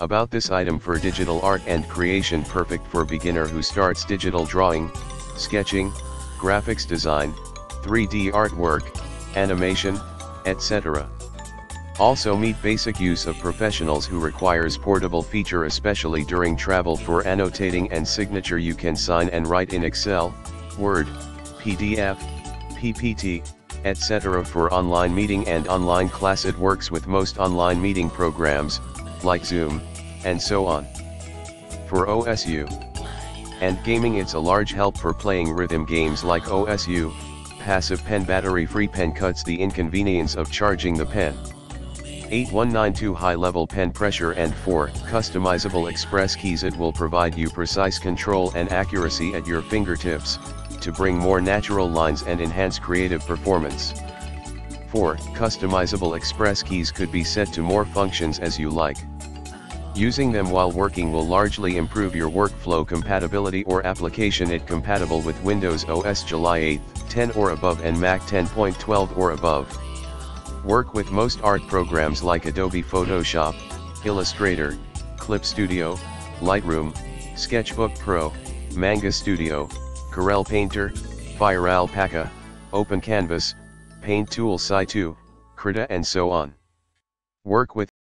About this item for digital art and creation perfect for beginner who starts digital drawing, sketching, graphics design, 3D artwork, animation, etc. Also meet basic use of professionals who requires portable feature especially during travel for annotating and signature you can sign and write in Excel, Word, PDF, PPT, etc. for online meeting and online class it works with most online meeting programs, like Zoom, and so on. For OSU and gaming it's a large help for playing rhythm games like OSU, passive pen battery free pen cuts the inconvenience of charging the pen. 8192 high level pen pressure and 4 customizable express keys it will provide you precise control and accuracy at your fingertips, to bring more natural lines and enhance creative performance. 4 customizable express keys could be set to more functions as you like. Using them while working will largely improve your workflow compatibility or application it compatible with Windows OS July 8, 10 or above and Mac 10.12 or above. Work with most art programs like Adobe Photoshop, Illustrator, Clip Studio, Lightroom, Sketchbook Pro, Manga Studio, Corel Painter, Fire Alpaca, Open Canvas, Paint Tool Sci2, Krita and so on. Work with